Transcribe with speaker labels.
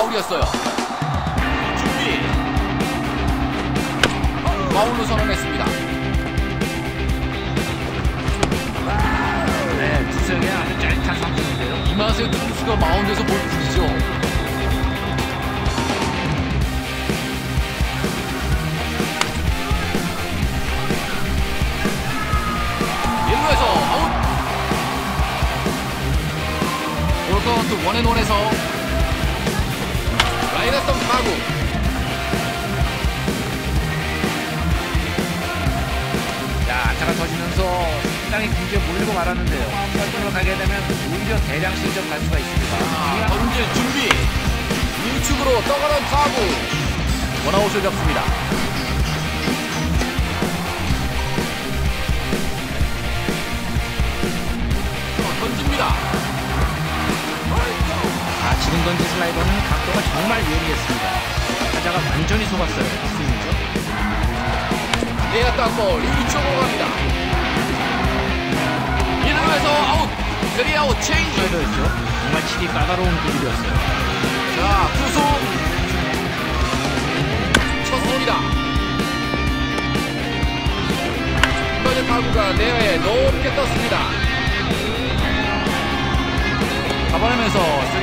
Speaker 1: 파울이었어요. 준비. 파울로 선언했습니다.
Speaker 2: 네, 투석이 아주 짜릿한 상태인데요.
Speaker 1: 이 맛에 투수가 마운드에서 볼 뿐이죠. 원앤원에서
Speaker 2: 상당히 공기에 몰리고 말았는데요. 결승으로 가게 되면 오히려 대량 실점 갈 수가 있습니다.
Speaker 1: 아, 던질 준비. 우측으로 떠가는 타구. 원아웃을 잡습니다. 자, 던집니다.
Speaker 2: 아, 지금 던진 슬라이더는 각도가 정말 예리했습니다. 타자가 완전히 속았어요. 스윙이죠.
Speaker 1: 내야 땅볼 2쪽으로 갑니다. 3아웃 체인지.
Speaker 2: 슬라이더였죠. 정말 칠이 까다로운 기술이었어요.
Speaker 1: 자, 투수. 쳤습니다. 이번에 타구가 내야에 높게 떴습니다. 잡아내면서 3아웃